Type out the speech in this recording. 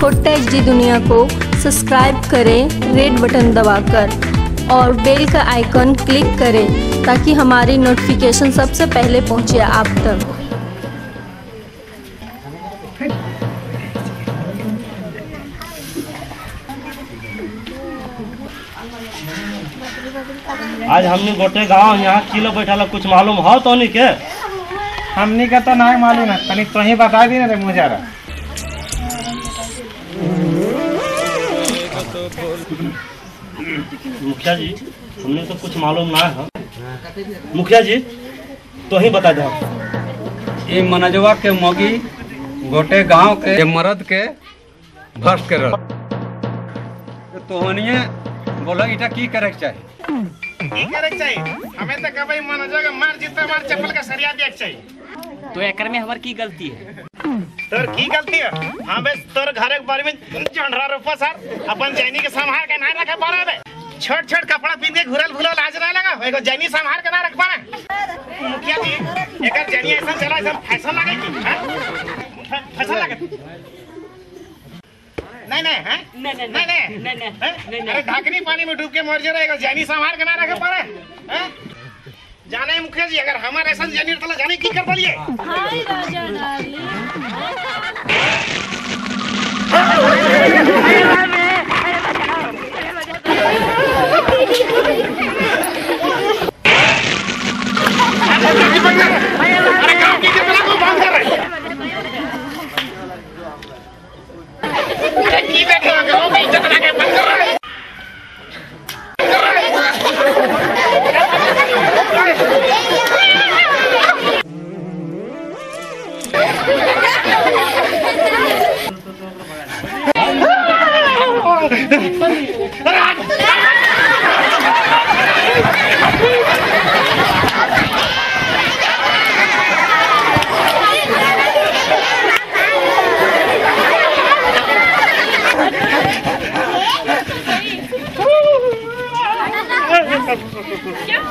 खोटेक जी दुनिया को सब्सक्राइब करें रेड बटन दबाकर और बेल का आइकन क्लिक करें ताकि हमारी नोटिफिकेशन सबसे पहले पहुँचे आप तक। आज हमने गोटे गाँव यहाँ किलो बैठा कुछ मालूम हो तो नहीं के हमनी का तो नहीं मालूम है तनिक तो ही बता दी ना रे मुझारा मुखिया जी हमने तो कुछ मालूम ना है मुखिया जी तो ही बता दो। ये मनजवा के मोगी गोटे गाँव के मर्द के भ्रष्ट कर तोहनिए बोला इटा की करे के चाहिए की करे के चाहिए हमें तो कभी मनोजो के मार जीते मार चप्पल का सरिया दिया के चाहिए तो एकर में हमार की गलती है? तोर की गलती है? हाँ बे तोर घर के बारे में चंडरा रुपा सर। अपन जैनी के संभाल के ना रखे पारा बे। छोट छोट कपड़ा पहन के घुरल घुरल लाज ना लगा। एगो जैनी संभाल के ना रख पारे मुखिया जी एकर जैनी ऐसा चला ऐसा फ़ैशन लगे की हाँ? फ़ैशन लगे? नहीं नहीं हैं? नहीं, नहीं, नहीं नहीं नहीं, नहीं, हैं? नहीं, ढाकनी पानी में डूब के मर जा रहेगा जैनी संभाल के ना रखे हैं? जाने मुखिया जी अगर हमारे ऐसा जैनी तो जाने की कर पड़िए। हाय राजा डार्लिंग। Yeah.